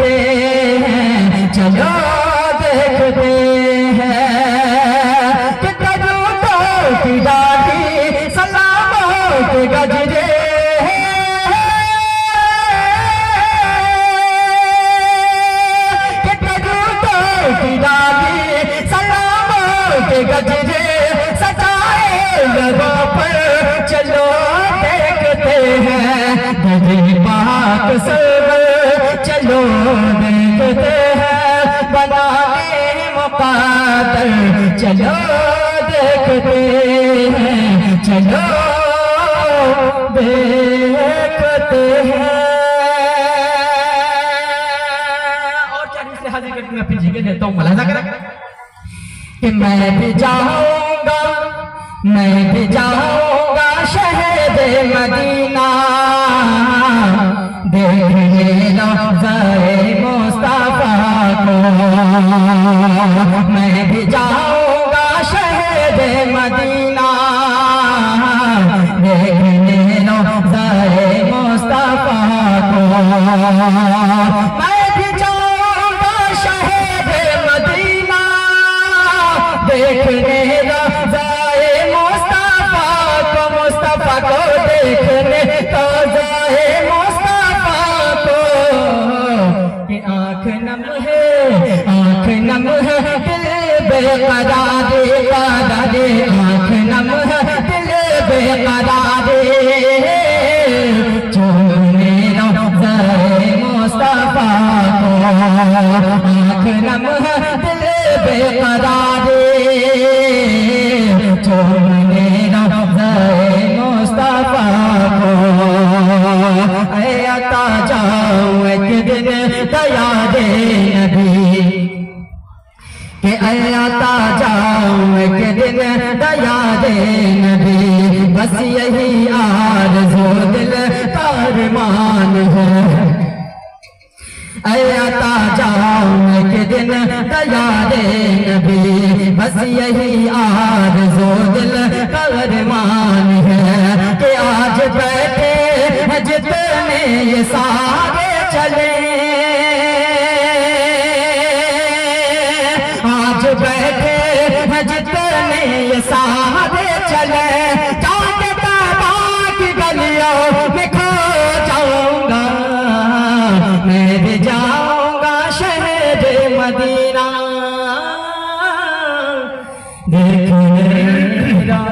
রে देखते हैं बनाने मुकादर। चलो देखते हैं, चलो देखते हैं। और चालीस से देता हूँ कि मैं भी जाऊँगा, मैं भी जाऊँगा शहर मदीना देखने भी जाऊँगा शहर मदीना। देखने लफ्ज़े मुस्तफ़ा को। जाऊँगा शहर मदीना। देखने रोजाए देखने रोजाए को। ये आँख नम है पदाे न कि अता जाऊँ, एक दिन दया दे नबी बस यही आरज़ू दिल कारमान है। अता जाऊँ, एक दिन दया दे नबी बस यही आरज़ू दिल कारमान है कि आज बैठे जितने ये सारे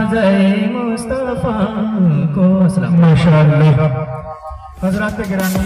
मुस्तफ़ा को माशा हज़रत गिरानी।